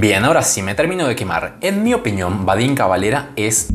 Bien, ahora sí, me termino de quemar. En mi opinión, Vadim Cavalera es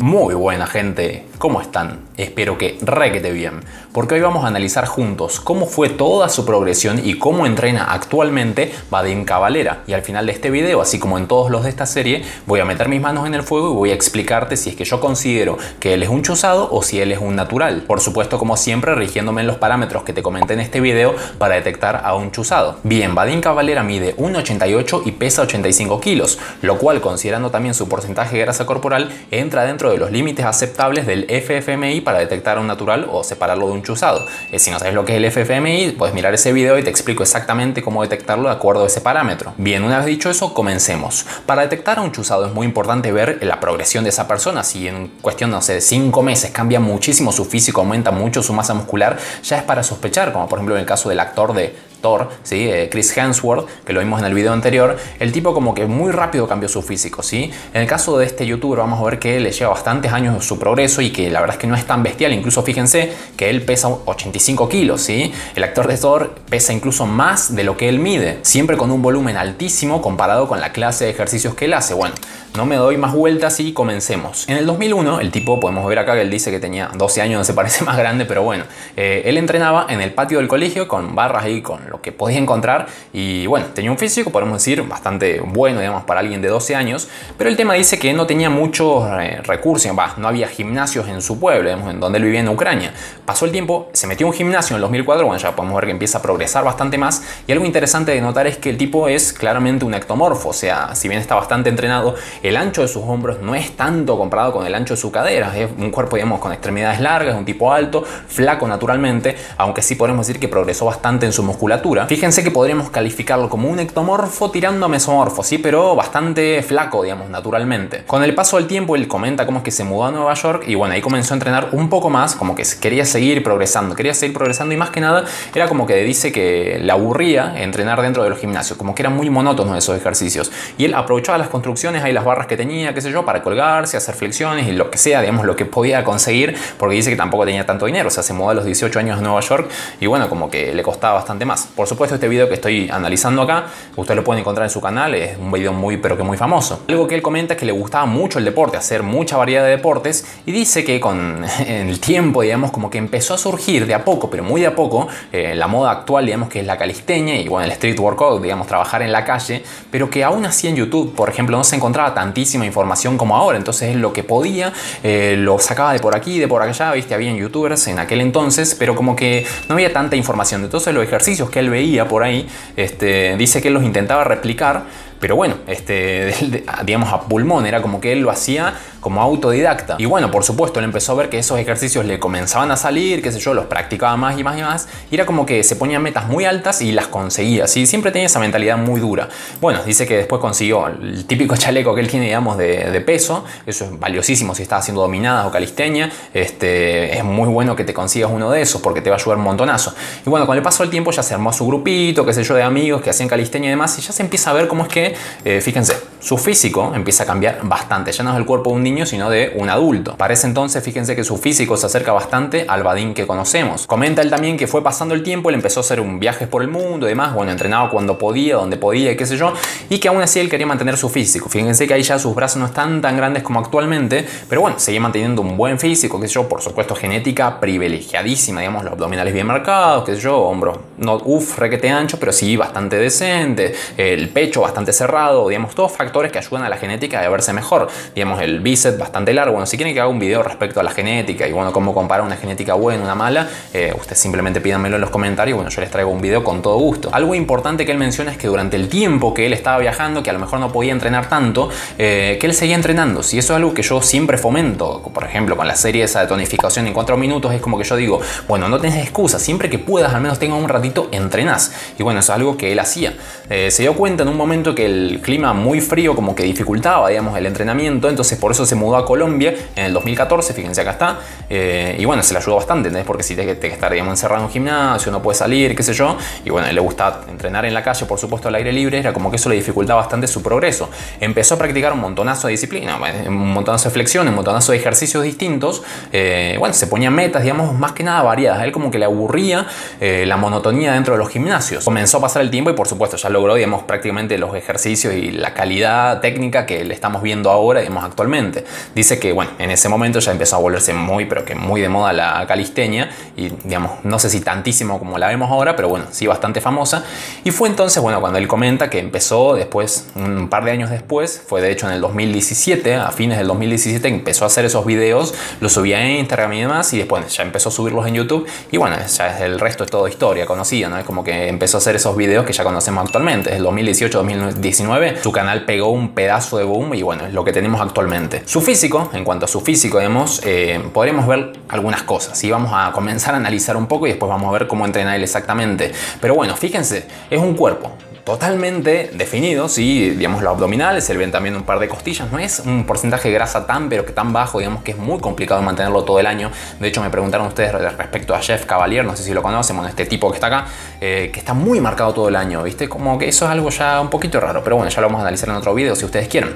Muy buena gente, ¿cómo están? Espero que requete bien, porque hoy vamos a analizar juntos cómo fue toda su progresión y cómo entrena actualmente Vadim Cavalera. Y al final de este video, así como en todos los de esta serie, voy a meter mis manos en el fuego y voy a explicarte si es que yo considero que él es un chuzado o si él es un natural. Por supuesto, como siempre, rigiéndome en los parámetros que te comenté en este video para detectar a un chuzado. Bien, Vadim Cavalera mide 1,88 y pesa 85 kilos, lo cual, considerando también su porcentaje de grasa corporal, entra dentro de los límites aceptables del FFMI para detectar a un natural o separarlo de un chuzado. Eh, si no sabes lo que es el FFMI, puedes mirar ese video y te explico exactamente cómo detectarlo de acuerdo a ese parámetro. Bien, una vez dicho eso, comencemos. Para detectar a un chuzado es muy importante ver la progresión de esa persona. Si en cuestión, no sé, de 5 meses cambia muchísimo su físico, aumenta mucho su masa muscular, ya es para sospechar, como por ejemplo en el caso del actor de Thor. Eh, Chris Hemsworth, que lo vimos en el video anterior, el tipo como que muy rápido cambió su físico. ¿sí? En el caso de este youtuber vamos a ver que le lleva bastantes años su progreso y que la verdad es que no es tan bestial. Incluso fíjense que él pesa 85 kilos. ¿sí? El actor de Thor pesa incluso más de lo que él mide, siempre con un volumen altísimo comparado con la clase de ejercicios que él hace. Bueno, no me doy más vueltas y comencemos. En el 2001, el tipo, podemos ver acá que él dice que tenía 12 años, no se parece más grande, pero bueno, eh, él entrenaba en el patio del colegio con barras ahí, con lo que podía encontrar. Y bueno, tenía un físico, podemos decir, bastante bueno, digamos, para alguien de 12 años, pero el tema dice que no tenía muchos eh, recursos, no había gimnasios en su pueblo, digamos, en donde él vivía en Ucrania. Pasó el tiempo, se metió en un gimnasio en 2004, bueno, ya podemos ver que empieza a progresar bastante más. Y algo interesante de notar es que el tipo es claramente un ectomorfo, o sea, si bien está bastante entrenado, el ancho de sus hombros no es tanto comparado con el ancho de su cadera, es un cuerpo, digamos, con extremidades largas, un tipo alto, flaco naturalmente, aunque sí podemos decir que progresó bastante en su musculatura. Fíjense que podríamos calificarlo como un ectomorfo tirando a mesomorfo, sí, pero bastante flaco, digamos, naturalmente. Con el paso del tiempo, él comenta cómo es que se mudó a Nueva York y bueno, ahí comenzó a entrenar un poco más, como que quería seguir progresando, quería seguir progresando y más que nada era como que dice que le aburría entrenar dentro de los gimnasios, como que eran muy monótonos esos ejercicios. Y él aprovechaba las construcciones, ahí las barras que tenía, qué sé yo, para colgarse, hacer flexiones y lo que sea, digamos, lo que podía conseguir, porque dice que tampoco tenía tanto dinero, o sea, se mudó a los 18 años a Nueva York y bueno, como que le costaba bastante más. Por supuesto, este video que estoy analizando acá, ustedes lo pueden encontrar en su canal, es un video muy pero que muy famoso. Algo que él comenta es que le gustaba mucho el deporte, hacer mucha variedad de deportes y dice que con el tiempo, digamos, como que empezó a surgir de a poco, pero muy de a poco, eh, la moda actual, digamos, que es la calisteña y bueno, el street workout, digamos, trabajar en la calle, pero que aún así en YouTube, por ejemplo, no se encontraba tantísima información como ahora, entonces él lo que podía eh, lo sacaba de por aquí, de por allá, viste, había youtubers en aquel entonces, pero como que no había tanta información, entonces los ejercicios que él veía por ahí, este, dice que él los intentaba replicar, pero bueno, este, digamos a pulmón, era como que él lo hacía como autodidacta. Y bueno, por supuesto, él empezó a ver que esos ejercicios le comenzaban a salir, qué sé yo, los practicaba más y más y más, y era como que se ponía metas muy altas y las conseguía, ¿sí? Siempre tenía esa mentalidad muy dura. Bueno, dice que después consiguió el típico chaleco que él tiene, digamos, de, peso, eso es valiosísimo si estás haciendo dominadas o calisteña, este, es muy bueno que te consigas uno de esos porque te va a ayudar un montonazo. Y bueno, con el paso del tiempo ya se armó su grupito, qué sé yo, de amigos que hacían calistenia y demás, y ya se empieza a ver cómo es que, eh, fíjense, su físico empieza a cambiar bastante, ya no es el cuerpo de un niño, sino de un adulto. Para ese entonces, fíjense que su físico se acerca bastante al Badín que conocemos. Comenta él también que fue pasando el tiempo, él empezó a hacer un viajes por el mundo y demás, bueno, entrenaba cuando podía, donde podía qué sé yo, y que aún así él quería mantener su físico. Fíjense que ahí ya sus brazos no están tan grandes como actualmente, pero bueno, seguía manteniendo un buen físico, qué sé yo, por supuesto genética privilegiadísima, digamos, los abdominales bien marcados, qué sé yo, hombros no uff, requete ancho, pero sí bastante decente, el pecho bastante cerrado, digamos, todos factores que ayudan a la genética a verse mejor, digamos, el bíceps bastante largo. Bueno, si quieren que haga un video respecto a la genética y bueno, cómo comparar una genética buena, una mala, eh, ustedes simplemente pídanmelo en los comentarios. Bueno, yo les traigo un video con todo gusto. Algo importante que él menciona es que durante el tiempo que él estaba viajando, que a lo mejor no podía entrenar tanto, eh, que él seguía entrenando. Si eso es algo que yo siempre fomento, por ejemplo, con la serie esa de tonificación en 4 minutos, es como que yo digo, bueno, no tenés excusa, siempre que puedas, al menos tenga un ratito, entrenás. Y bueno, eso es algo que él hacía. Eh, se dio cuenta en un momento que el clima muy frío como que dificultaba, digamos, el entrenamiento, entonces por eso se mudó a Colombia en el 2014, fíjense acá está, eh, y bueno, se le ayudó bastante, ¿entendés? Porque si tiene que estar, digamos, encerrado en un gimnasio, no puede salir, qué sé yo, y bueno, le gusta entrenar en la calle, por supuesto, al aire libre, era como que eso le dificultaba bastante su progreso. Empezó a practicar un montonazo de disciplina, un montonazo de flexiones, un montonazo de ejercicios distintos, eh, bueno, se ponía metas, digamos, más que nada variadas, a él como que le aburría eh, la monotonía dentro de los gimnasios. Comenzó a pasar el tiempo y por supuesto ya logró, digamos, prácticamente los ejercicios y la calidad técnica que le estamos viendo ahora, digamos, actualmente. Dice que, bueno, en ese momento ya empezó a volverse muy, pero que muy de moda la calistenia y, digamos, no sé si tantísimo como la vemos ahora, pero bueno, sí bastante famosa. Y fue entonces, bueno, cuando él comenta que empezó después, un par de años después, fue de hecho en el 2017, a fines del 2017, empezó a hacer esos videos, los subía a Instagram y demás, y después ya empezó a subirlos en YouTube. Y bueno, ya es el resto es todo historia conocida, ¿no? Es como que empezó a hacer esos videos que ya conocemos actualmente. Desde el 2018-2019, su canal pegó un pedazo de boom y bueno, es lo que tenemos actualmente. Su físico, en cuanto a su físico, digamos, eh, podremos ver algunas cosas. Y vamos a comenzar a analizar un poco y después vamos a ver cómo entrena él exactamente. Pero bueno, fíjense, es un cuerpo totalmente definido, sí, digamos los abdominales, se ven también un par de costillas, no es un porcentaje de grasa tan pero que tan bajo, digamos que es muy complicado mantenerlo todo el año. De hecho me preguntaron ustedes respecto a Jeff Cavalier, no sé si lo conocen, bueno, este tipo que está acá, eh, que está muy marcado todo el año, ¿viste? Como que eso es algo ya un poquito raro, pero bueno, ya lo vamos a analizar en otro video si ustedes quieren.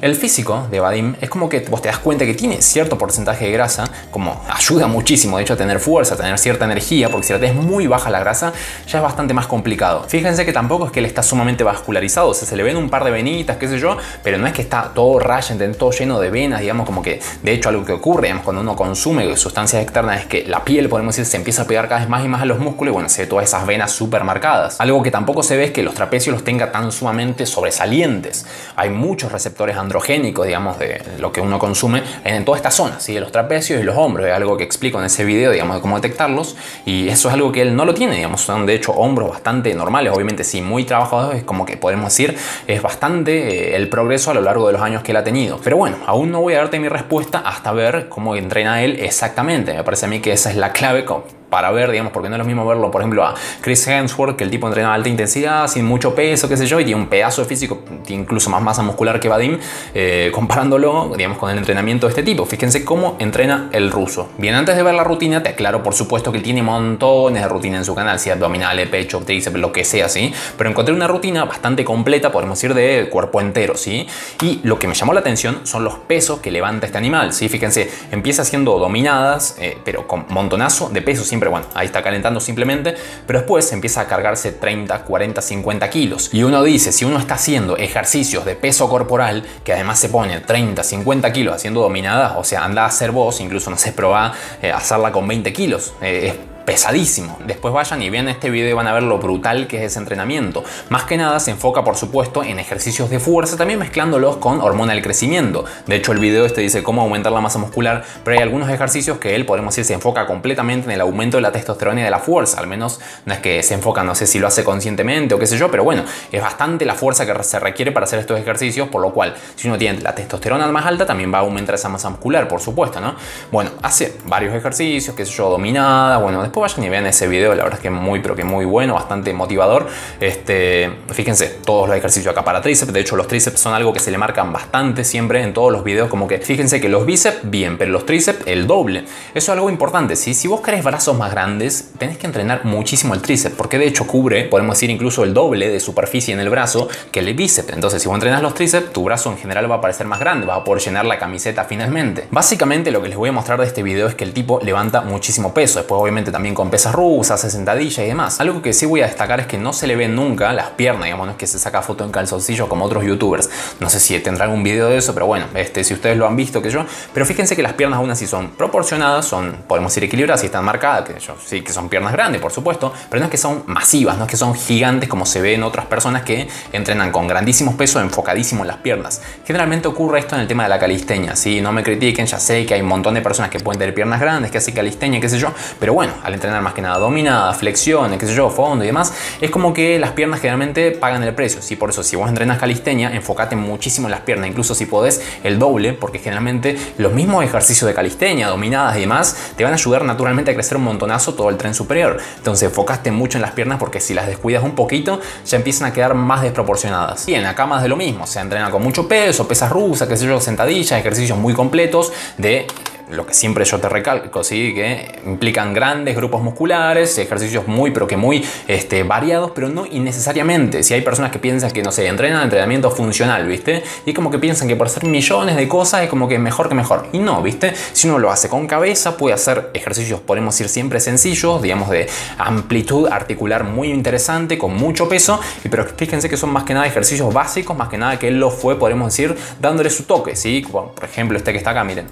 El físico de Vadim es como que vos te das cuenta que tiene cierto porcentaje de grasa, como ayuda muchísimo, de hecho, a tener fuerza, a tener cierta energía, porque si la tenés muy baja la grasa, ya es bastante más complicado. Fíjense que tampoco es que él está sumamente vascularizado, o sea, se le ven un par de venitas, qué sé yo, pero no es que está todo raya, todo lleno de venas, digamos, como que, de hecho, algo que ocurre, digamos, cuando uno consume sustancias externas es que la piel, podemos decir, se empieza a pegar cada vez más y más a los músculos y bueno, se ve todas esas venas súper marcadas. Algo que tampoco se ve es que los trapecios los tenga tan sumamente sobresalientes. Hay muchos receptores androgénicos, digamos, de lo que uno consume en toda esta zona, ¿sí? los trapecios y los hombros, es algo que explico en ese video, digamos, de cómo detectarlos, y eso es algo que él no lo tiene, digamos, son de hecho hombros bastante normales, obviamente sí, muy trabajados, es como que podemos decir, es bastante eh, el progreso a lo largo de los años que él ha tenido. Pero bueno, aún no voy a darte mi respuesta hasta ver cómo entrena él exactamente, me parece a mí que esa es la clave para ver, digamos, porque no es lo mismo verlo, por ejemplo, a Chris Hemsworth, que el tipo entrena a alta intensidad, sin mucho peso, qué sé yo, y tiene un pedazo de físico, incluso más masa muscular que Vadim, eh, comparándolo, digamos, con el entrenamiento de este tipo. Fíjense cómo entrena el ruso. Bien, antes de ver la rutina, te aclaro, por supuesto, que tiene montones de rutina en su canal, si abdominales, pecho, tríceps, lo que sea, ¿sí? Pero encontré una rutina bastante completa, podemos decir, de cuerpo entero, ¿sí? Y lo que me llamó la atención son los pesos que levanta este animal, ¿sí? Fíjense, empieza haciendo dominadas, eh, pero con montonazo de peso, bueno, ahí está calentando simplemente, pero después empieza a cargarse 30, 40, 50 kilos. Y uno dice, si uno está haciendo ejercicios de peso corporal, que además se pone 30, 50 kilos haciendo dominadas, o sea, anda a hacer vos, incluso no sé, probá eh, hacerla con 20 kilos. Eh, pesadísimo. Después vayan y vean este video y van a ver lo brutal que es ese entrenamiento. Más que nada se enfoca por supuesto en ejercicios de fuerza, también mezclándolos con hormona del crecimiento. De hecho el video este dice cómo aumentar la masa muscular, pero hay algunos ejercicios que él podemos decir se enfoca completamente en el aumento de la testosterona y de la fuerza. Al menos no es que se enfoca, no sé si lo hace conscientemente o qué sé yo, pero bueno, es bastante la fuerza que se requiere para hacer estos ejercicios, por lo cual si uno tiene la testosterona más alta también va a aumentar esa masa muscular, por supuesto, ¿no? Bueno, hace varios ejercicios, qué sé yo, dominada, bueno, después vayan y vean ese video, la verdad es que muy, pero que muy bueno, bastante motivador. Este, fíjense, todos los ejercicios acá para tríceps, de hecho los tríceps son algo que se le marcan bastante siempre en todos los videos, como que fíjense que los bíceps bien, pero los tríceps el doble. Eso es algo importante, ¿sí? si vos querés brazos más grandes, tenés que entrenar muchísimo el tríceps, porque de hecho cubre, podemos decir incluso el doble de superficie en el brazo que el bíceps. Entonces, si vos entrenas los tríceps, tu brazo en general va a parecer más grande, va a poder llenar la camiseta finalmente. Básicamente lo que les voy a mostrar de este video es que el tipo levanta muchísimo peso, después obviamente también con pesas rusas, hace sentadillas y demás. Algo que sí voy a destacar es que no se le ven nunca las piernas, digamos, no es que se saca foto en calzoncillo como otros youtubers. No sé si tendrán un video de eso, pero bueno, este, si ustedes lo han visto que yo. Pero fíjense que las piernas aún así son proporcionadas, son, podemos decir, equilibradas y están marcadas, que sí que son piernas grandes, por supuesto, pero no es que son masivas, no es que son gigantes como se ve en otras personas que entrenan con grandísimos pesos enfocadísimos en las piernas. Generalmente ocurre esto en el tema de la calistenia, si no me critiquen, ya sé que hay un montón de personas que pueden tener piernas grandes, que hacen calistenia, qué sé yo, pero bueno, al entrenar más que nada dominadas, flexiones, qué sé yo, fondo y demás, es como que las piernas generalmente pagan el precio. Sí, por eso, si vos entrenas calistenia, enfócate muchísimo en las piernas, incluso si podés el doble, porque generalmente los mismos ejercicios de calistenia, dominadas y demás, te van a ayudar naturalmente a crecer un montonazo todo el tren superior. Entonces, enfocaste mucho en las piernas porque si las descuidas un poquito, ya empiezan a quedar más desproporcionadas. Bien, acá más de lo mismo, se entrena con mucho peso, pesas rusas, qué sé yo, sentadillas, ejercicios muy completos de lo que siempre yo te recalco, ¿sí? que implican grandes grupos musculares, ejercicios muy, pero que muy este, variados, pero no innecesariamente. Si hay personas que piensan que, no sé, entrenan entrenamiento funcional, ¿viste? Y como que piensan que por hacer millones de cosas es como que mejor que mejor. Y no, ¿viste? Si uno lo hace con cabeza, puede hacer ejercicios, podemos decir, siempre sencillos, digamos, de amplitud articular muy interesante, con mucho peso, pero fíjense que son más que nada ejercicios básicos, más que nada que él lo fue, podemos decir, dándole su toque, ¿sí? por ejemplo, este que está acá, miren.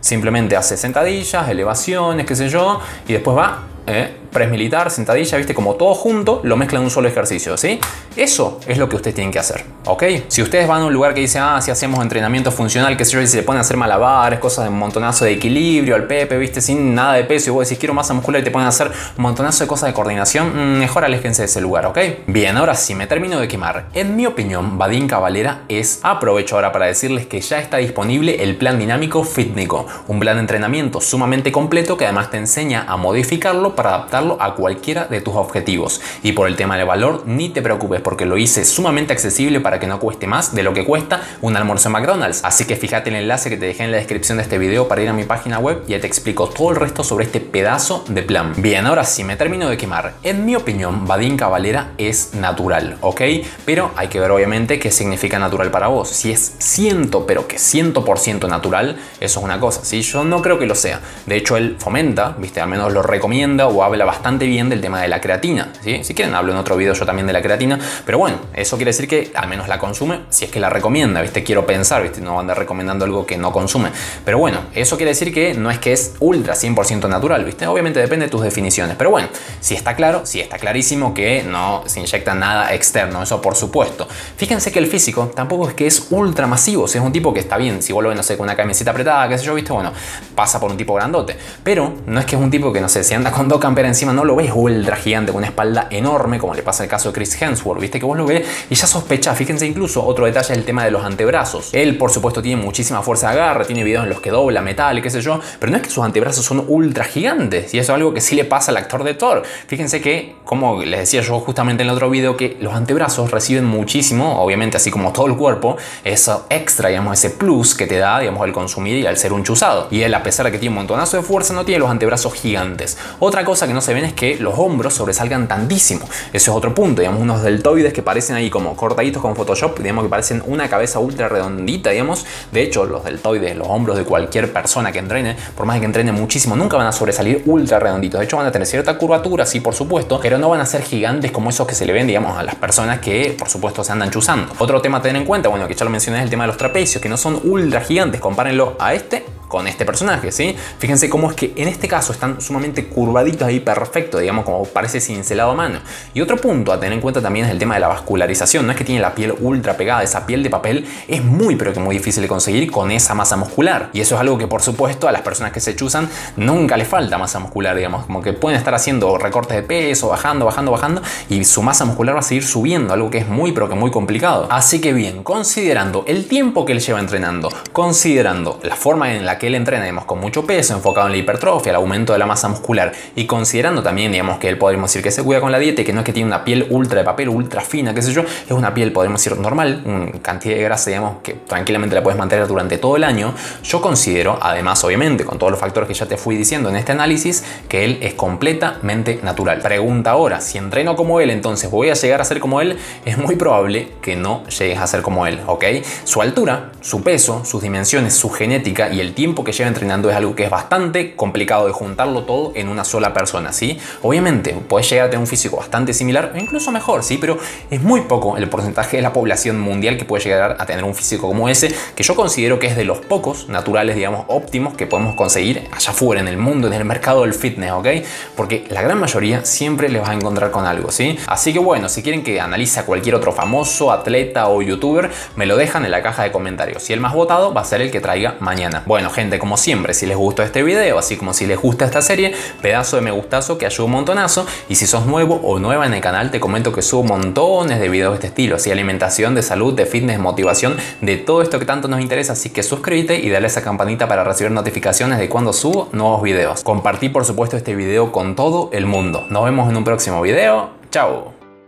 Simplemente hace sentadillas, elevaciones, qué sé yo, y después va ¿eh? Press militar, sentadilla, viste, como todo junto, lo mezclan en un solo ejercicio, ¿sí? Eso es lo que ustedes tienen que hacer, ¿ok? Si ustedes van a un lugar que dice, ah, si hacemos entrenamiento funcional, qué sé yo, y se le ponen a hacer malabares, cosas de un montonazo de equilibrio, al pepe, viste, sin nada de peso, y vos decís, quiero masa muscular y te ponen a hacer un montonazo de cosas de coordinación, mm, mejor aléjense de ese lugar, ¿ok? Bien, ahora sí, me termino de quemar. En mi opinión, Badín Cavalera es, aprovecho ahora para decirles que ya está disponible el plan dinámico Fitnico, un plan de entrenamiento sumamente completo que además te enseña a modificarlo para adaptarlo a cualquiera de tus objetivos. Y por el tema del valor, ni te preocupes porque lo hice sumamente accesible para que no cueste más de lo que cuesta un almuerzo en McDonald's. Así que fíjate el enlace que te dejé en la descripción de este video para ir a mi página web y ya te explico todo el resto sobre este pedazo de plan. Bien, ahora sí, me termino de quemar. En mi opinión, Badín Cavalera es natural, ¿ok? Pero hay que ver obviamente qué significa natural para vos. Si es ciento, pero que 100% natural, eso es una cosa, ¿sí? Yo no creo que lo sea. De hecho, él fomenta, ¿viste? Al menos lo recomienda o habla bastante bien del tema de la creatina. ¿sí? Si quieren, hablo en otro video yo también de la creatina. Pero bueno, eso quiere decir que al menos la consume si es que la recomienda. ¿viste? Quiero pensar, ¿viste? no anda recomendando algo que no consume. Pero bueno, eso quiere decir que no es que es ultra 100% natural. ¿viste? Obviamente depende de tus definiciones. Pero bueno, si está claro, si está clarísimo que no se inyecta nada externo. Eso por supuesto. Fíjense que el físico tampoco es que es ultra masivo. Si es un tipo que está bien, si vuelve, no sé, con una camiseta apretada, qué sé yo, ¿viste? Bueno, pasa por un tipo grandote. Pero no es que es un tipo que, no sé, si anda con dos camperas encima no lo ves ultra gigante con una espalda enorme, como le pasa el caso de Chris Hemsworth, viste que vos lo ves y ya sospecha. Fíjense incluso, otro detalle es el tema de los antebrazos. Él, por supuesto, tiene muchísima fuerza de agarre, tiene videos en los que dobla metal qué sé yo, pero no es que sus antebrazos son ultra gigantes y eso es algo que sí le pasa al actor de Thor. Fíjense que, como les decía yo justamente en el otro video, que los antebrazos reciben muchísimo, obviamente así como todo el cuerpo, eso extra, digamos, ese plus que te da, digamos, el consumir y al ser un chuzado. Y él, a pesar de que tiene un montonazo de fuerza, no tiene los antebrazos gigantes. Otra cosa que no se ven es que los hombros sobresalgan tantísimo. Eso es otro punto, digamos, unos deltoides que parecen ahí como cortaditos con Photoshop, digamos que parecen una cabeza ultra redondita, digamos. De hecho, los deltoides, los hombros de cualquier persona que entrene, por más que entrene muchísimo, nunca van a sobresalir ultra redonditos. De hecho, van a tener cierta curvatura, sí, por supuesto, pero no van a ser gigantes como esos que se le ven, digamos, a las personas que, por supuesto, se andan chuzando. Otro tema a tener en cuenta, bueno, que ya lo mencioné, es el tema de los trapecios, que no son ultra gigantes. Compárenlo a este con este personaje, ¿sí? Fíjense cómo es que en este caso están sumamente curvaditos ahí, perfecto, digamos, como parece cincelado a mano. Y otro punto a tener en cuenta también es el tema de la vascularización. No es que tiene la piel ultra pegada, esa piel de papel es muy, pero que muy difícil de conseguir con esa masa muscular. Y eso es algo que, por supuesto, a las personas que se chuzan nunca les falta masa muscular, digamos, como que pueden estar haciendo recortes de peso, bajando, bajando, bajando, y su masa muscular va a seguir subiendo, algo que es muy, pero que muy complicado. Así que bien, considerando el tiempo que él lleva entrenando, considerando la forma en la que él entrena, digamos, con mucho peso, enfocado en la hipertrofia, el aumento de la masa muscular y considerando también, digamos, que él podríamos decir que se cuida con la dieta y que no es que tiene una piel ultra de papel, ultra fina, qué sé yo, es una piel, podemos decir, normal, una cantidad de grasa, digamos, que tranquilamente la puedes mantener durante todo el año, yo considero, además, obviamente, con todos los factores que ya te fui diciendo en este análisis, que él es completamente natural. Pregunta ahora, si entreno como él, entonces voy a llegar a ser como él, es muy probable que no llegues a ser como él, ¿ok? Su altura, su peso, sus dimensiones, su genética y el tiempo que lleva entrenando es algo que es bastante complicado de juntarlo todo en una sola persona, ¿sí? Obviamente, puedes llegar a tener un físico bastante similar o incluso mejor, ¿sí? Pero es muy poco el porcentaje de la población mundial que puede llegar a tener un físico como ese, que yo considero que es de los pocos naturales, digamos, óptimos que podemos conseguir allá afuera, en el mundo, en el mercado del fitness, ¿ok? Porque la gran mayoría siempre les vas a encontrar con algo, ¿sí? Así que bueno, si quieren que analice a cualquier otro famoso, atleta o youtuber, me lo dejan en la caja de comentarios. Si el más votado va a ser el que traiga mañana. Bueno, gente, como siempre, si les gustó este video, así como si les gusta esta serie, pedazo de me gustazo que ayuda un montonazo. Y si sos nuevo o nueva en el canal, te comento que subo montones de videos de este estilo, así alimentación, de salud, de fitness, motivación, de todo esto que tanto nos interesa. Así que suscríbete y dale esa campanita para recibir notificaciones de cuando subo nuevos videos. Compartí por supuesto este video con todo el mundo. Nos vemos en un próximo video. Chao.